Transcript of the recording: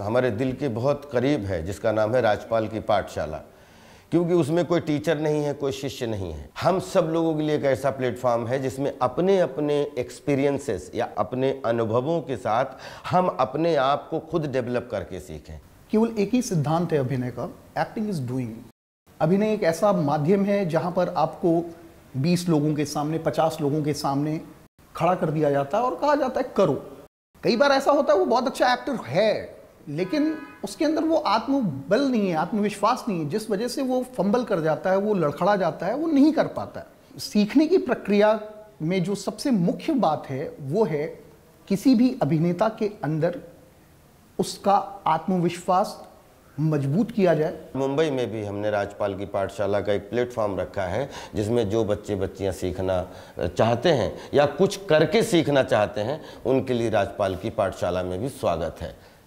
हमारे दिल के बहुत करीब है, जिसका नाम है राजपाल की पाठशाला। क्योंकि उसमें कोई टीचर नहीं है, कोई शिष्य नहीं है। हम सब लोगों के लिए एक ऐसा प्लेटफॉर्म है, जिसमें अपने अपने एक्सपीरियंसेस या अपने अनुभवों के साथ हम अपने आप को खुद डेवलप करके सीखें। केवल एक ही सिद्धांत है अभिनय का एक्टिंग इज़ डूइंग अभिनय एक ऐसा माध्यम है, जहाँ पर आपको 20 लोगों के सामने 50 लोगों के सामने खड़ा कर दिया जाता है और कहा जाता है, करो। कई बार ऐसा होता है, वो बहुत अच्छा एक्टर है। लेकिन उसके अंदर वो आत्मबल नहीं है, आत्मविश्वास नहीं है। जिस वजह से वो फंबल कर जाता है, वो लड़खड़ा जाता है, वो नहीं कर पाता है। सीखने की प्रक्रिया में जो सबसे मुख्य बात है, वो है किसी भी अभिनेता के अंदर उसका आत्मविश्वास मज़बूत किया जाए। मुंबई में भी हमने राजपाल की पाठशाला का एक प्लेटफॉर्म रखा है, जिसमें जो बच्चे बच्चियाँ सीखना चाहते हैं या कुछ करके सीखना चाहते हैं, उनके लिए राजपाल की पाठशाला में भी स्वागत है।